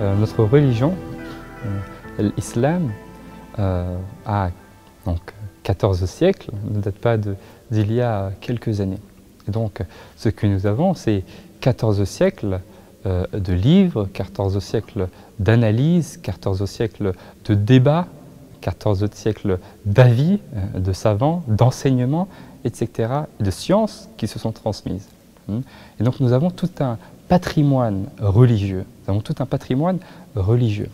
notre religion, l'islam, a donc 14 siècles, ne date pas d'il y a quelques années. Donc, ce que nous avons, c'est 14 siècles euh, de livres, 14 siècles d'analyse, 14 siècles de débats, 14 siècles d'avis euh, de savants, d'enseignements, etc., de sciences qui se sont transmises. Hmm. Et donc nous avons tout un patrimoine religieux. Nous avons tout un patrimoine religieux.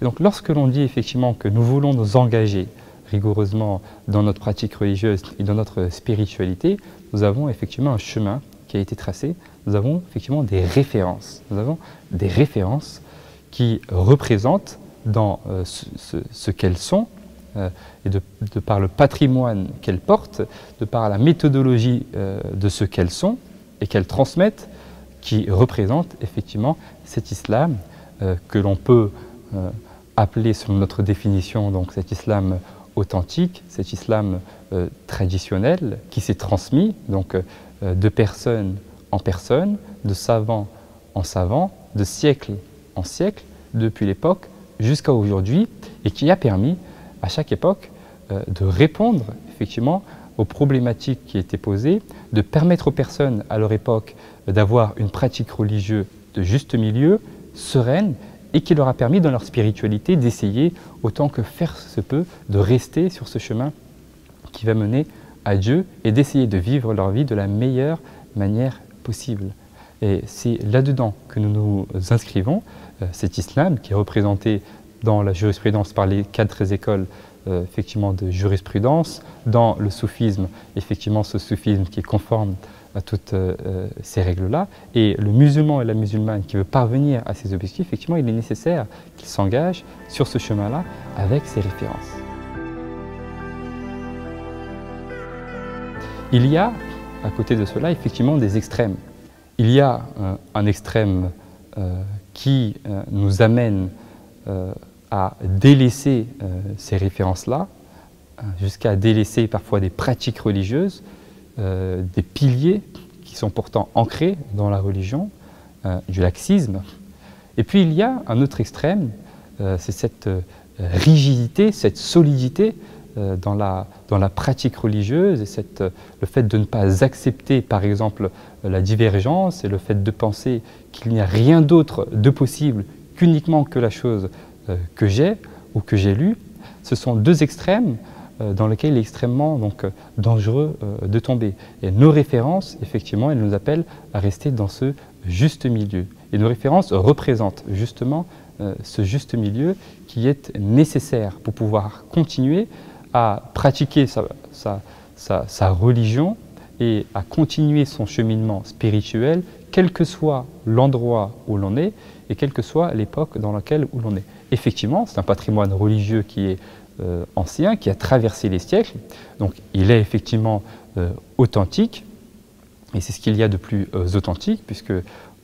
Et donc lorsque l'on dit effectivement que nous voulons nous engager rigoureusement dans notre pratique religieuse et dans notre spiritualité, nous avons effectivement un chemin qui a été tracé. Nous avons effectivement des références. Nous avons des références qui représentent dans euh, ce, qu'elles sont, euh, et de, par le patrimoine qu'elles portent, de par la méthodologie euh, de ce qu'elles sont et qu'elles transmettent, qui représentent effectivement cet islam que l'on peut appeler, selon notre définition, donc cet islam authentique, cet islam traditionnel qui s'est transmis donc de personne en personne, de savant en savant, de siècle en siècle, depuis l'époque jusqu'à aujourd'hui, et qui a permis à chaque époque euh, de répondre effectivement aux problématiques qui étaient posées, de permettre aux personnes à leur époque d'avoir une pratique religieuse de juste milieu, sereine, et qui leur a permis dans leur spiritualité d'essayer, autant que faire se peut, de rester sur ce chemin qui va mener à Dieu et d'essayer de vivre leur vie de la meilleure manière possible. Et c'est là-dedans que nous nous inscrivons, euh, cet islam qui est représenté dans la jurisprudence par les quatre écoles euh, effectivement de jurisprudence, dans le soufisme, effectivement ce soufisme qui est conforme à toutes euh, ces règles-là, et le musulman et la musulmane qui veut parvenir à ces objectifs, effectivement il est nécessaire qu'il s'engage sur ce chemin-là avec ses références. Il y a, à côté de cela, effectivement des extrêmes. Il y a un extrême qui euh, nous amène euh, à délaisser euh, ces références-là, jusqu'à délaisser parfois des pratiques religieuses, des piliers qui sont pourtant ancrés dans la religion, du laxisme. Et puis il y a un autre extrême, c'est cette rigidité, cette solidité dans la, dans la pratique religieuse et cette, le fait de ne pas accepter par exemple la divergence et le fait de penser qu'il n'y a rien d'autre de possible qu'uniquement que la chose euh, que j'ai ou que j'ai lue, ce sont deux extrêmes euh, dans lesquels il est extrêmement donc, euh, dangereux de tomber. Et nos références, effectivement, elles nous appellent à rester dans ce juste milieu. Et nos références représentent justement ce juste milieu qui est nécessaire pour pouvoir continuer à pratiquer sa religion et à continuer son cheminement spirituel, quel que soit l'endroit où l'on est et quelle que soit l'époque dans laquelle où l'on est. Effectivement, c'est un patrimoine religieux qui est euh, ancien, qui a traversé les siècles, donc il est effectivement euh, authentique, et c'est ce qu'il y a de plus euh, authentique, puisque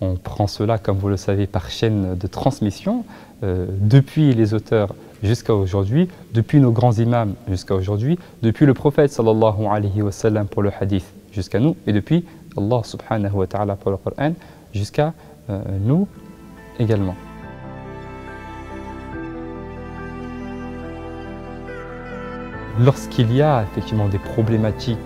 on prend cela, comme vous le savez, par chaîne de transmission, depuis les auteurs jusqu'à aujourd'hui, depuis nos grands imams jusqu'à aujourd'hui, depuis le prophète sallallahu alayhi wa sallam pour le hadith jusqu'à nous, et depuis Allah subhanahu wa ta'ala pour le Coran jusqu'à euh, nous également. Lorsqu'il y a effectivement des problématiques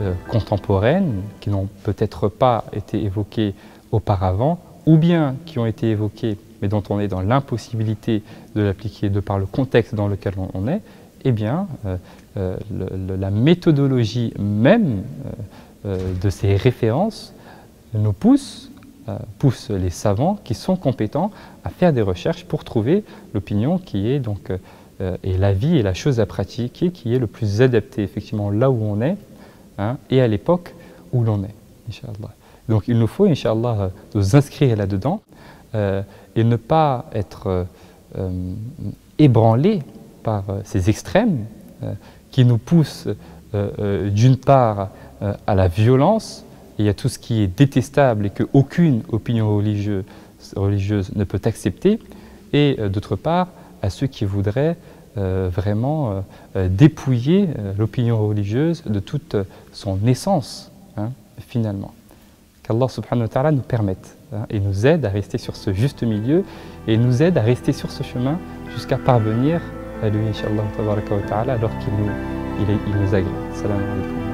euh, contemporaines qui n'ont peut-être pas été évoquées auparavant, ou bien qui ont été évoquées mais dont on est dans l'impossibilité de l'appliquer de par le contexte dans lequel on, est, eh bien, euh, la méthodologie même de ces références nous poussent, euh, poussent les savants qui sont compétents à faire des recherches pour trouver l'opinion qui est donc euh, et la vie et la chose à pratiquer qui est le plus adapté effectivement là où on est hein, et à l'époque où l'on est. Donc il nous faut, Inch'Allah, nous inscrire là-dedans et ne pas être ébranlé par ces extrêmes qui nous poussent d'une part euh, à la violence, il y a tout ce qui est détestable et qu'aucune opinion religieuse, religieuse, ne peut accepter, et euh, d'autre part à ceux qui voudraient euh, vraiment dépouiller l'opinion religieuse de toute son essence, hein, finalement. qu'Allah subhanahu wa ta'ala nous permette hein, et nous aide à rester sur ce juste milieu et nous aide à rester sur ce chemin jusqu'à parvenir à lui, Inch'Allah, alors qu'il nous, il, il nous agrée. Salam alaikum.